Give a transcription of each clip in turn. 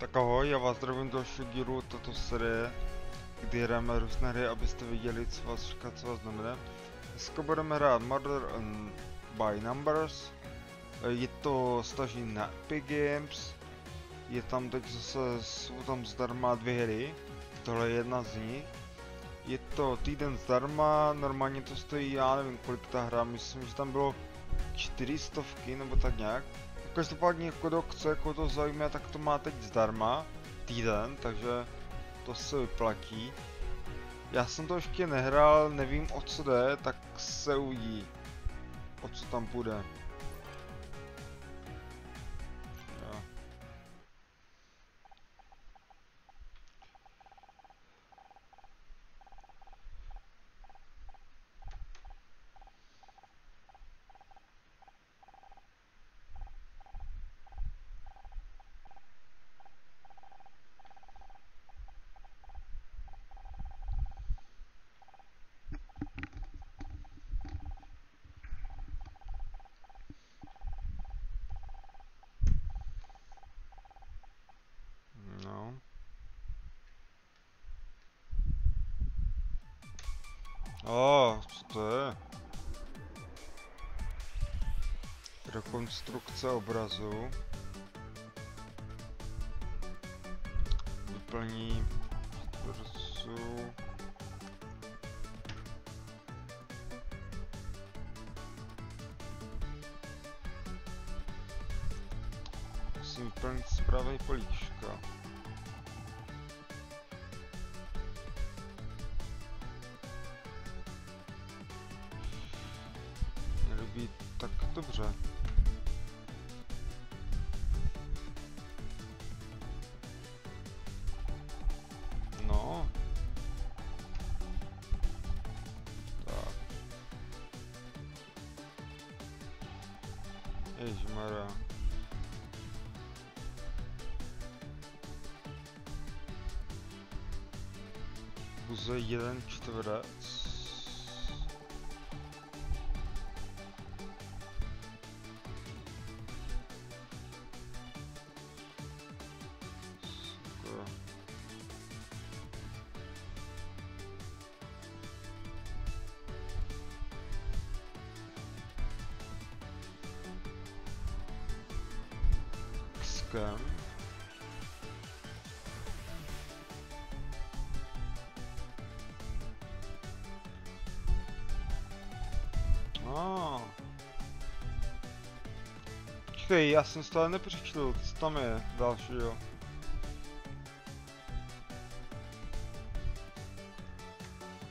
Tak ahoj, já vás zdravím do dílu této série, kdy hrajeme různé hry, abyste viděli, co vás čeká, co vás znamená. Dneska budeme hrát Murder um, by Numbers. Je to stažení na Epic Games. Je tam teď zase, jsou tam zdarma dvě hry. Tohle je jedna z nich. Je to týden zdarma, normálně to stojí, já nevím kolik ta hra, myslím, že tam bylo 400 nebo tak nějak. Každopádně jako kdo chce jako to zajímá, tak to má teď zdarma, týden, takže to se vyplatí. Já jsem to ještě nehrál, nevím o co jde, tak se uvidí, o co tam půjde. O, co to je? Rekonstrukce obrazu. Vyplní versu. Musím vyplnit zprávy políčka. Dobře. No. Tak. Ježmara. Buze jeden čtvrec. Ah. Počkej, já jsem stále nepřečtil, co tam je dalšího.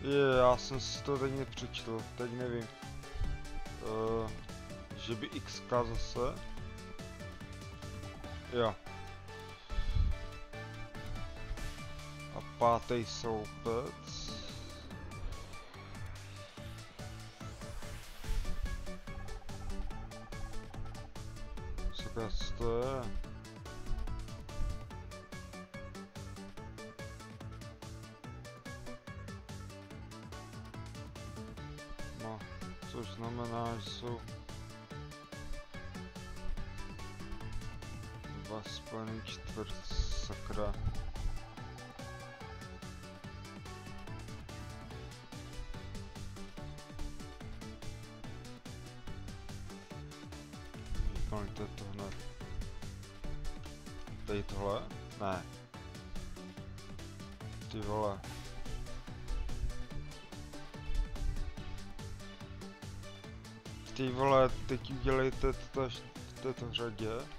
Je, já jsem si to teď nepřečtil, teď nevím. Uh, že by XK zase. Jo. A pátý soupec. Co to je? No, což znamená, že jsou spojený čtvrt, sakra. Vyplňte to hned. Tady tohle? Ne. Ty vole. Ty vole, teď udělejte to v této řadě.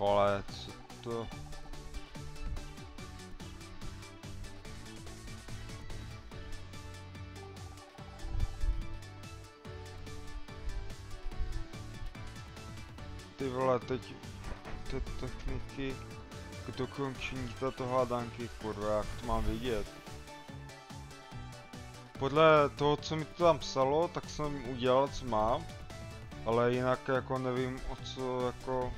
Vole, co to... Ty vole, teď... Ty techniky k dokončení této hádanky, kurva, jak to mám vidět? Podle toho, co mi to tam psalo, tak jsem udělal, co mám. Ale jinak jako nevím, o co jako...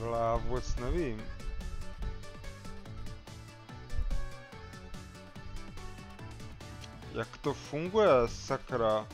Já vůbec nevím. Jak to funguje, sakra?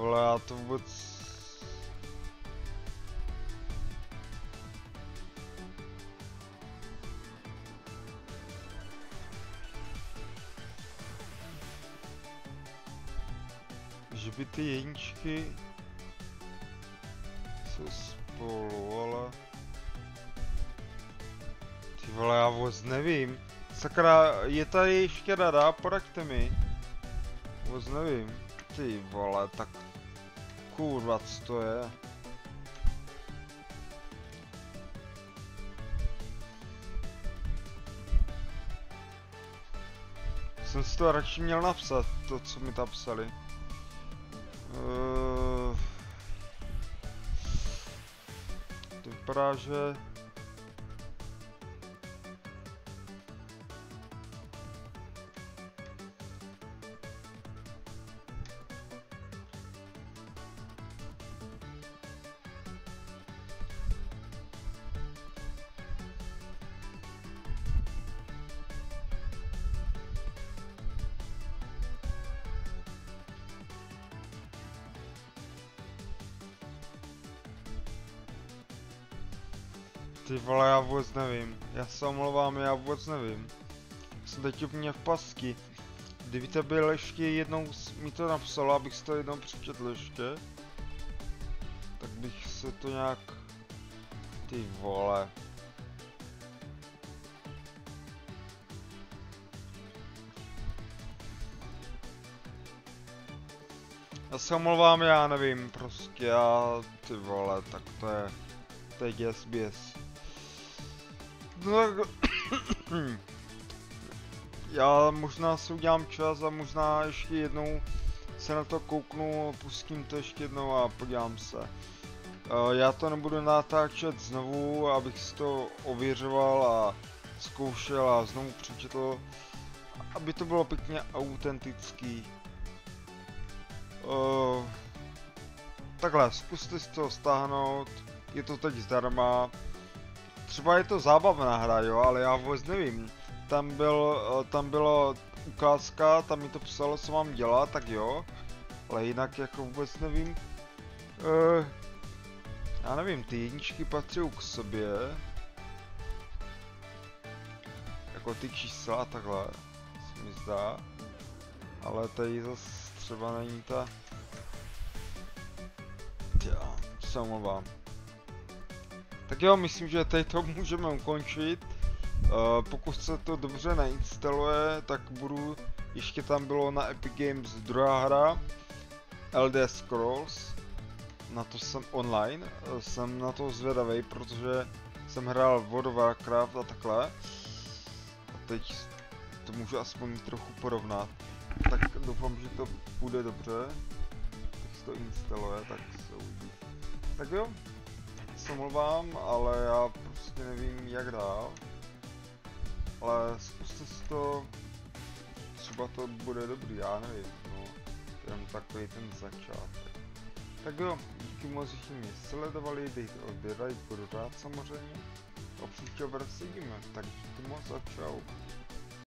Vole, já to vůbec... Že by ty jedničky se spolu, ale... Ty vole, já vůbec nevím. Sakra, je tady ještě rada, poraďte mi. Vůbec nevím. Ty vole, tak kurva, co to je? Jsem si to radši měl napsat, to co mi tam psali. Uh, to vypadá, že... Ty vole, já vůbec nevím. Já se omlouvám, já vůbec nevím. Jsem teď úplně v pasky. Kdybyste byl ještě jednou mi to napsal, abych si to jednou přečetl ještě. Tak bych se to nějak... Ty vole. Já se omlouvám, já nevím, prostě já, ty vole, tak to je, to je děs běs. No, tak- já možná si udělám čas a možná ještě jednou se na to kouknu, pustím to ještě jednou a podívám se. Eh, Já to nebudu natáčet znovu, abych si to ověřoval a zkoušel a znovu přečetl, aby to bylo pěkně autentický. Uh, takhle, zkuste si to stáhnout, je to teď zdarma. Třeba je to zábavná hra, jo, ale já vůbec nevím. Tam, byl, eh, tam byla ukázka, tam mi to psalo, co mám dělat, tak jo. Ale jinak jako vůbec nevím. Uh, já nevím, ty jedničky patří k sobě. Jako ty čísla a takhle, se mi zdá. Ale tady zase třeba není ta... Já se omlouvám. Tak jo, myslím, že tady to můžeme ukončit. Uh, pokud se to dobře nainstaluje, tak budu... Ještě tam bylo na Epic Games druhá hra. LD Scrolls. Na to jsem online. eh, Jsem na to zvědavý, protože jsem hrál World of Warcraft a takhle. A teď to můžu aspoň trochu porovnat. Tak doufám, že to bude dobře. Se to instaluje, tak se uvidí. Tak jo, se omlouvám, ale já prostě nevím jak dál. Ale zkuste si to, třeba to bude dobrý, já nevím, no. To je jen takový ten začátek. Tak jo, díky moc, že jste mě sledovali, dejte odběr, budu rád samozřejmě. A příště vidíme, tak díky moc a čau.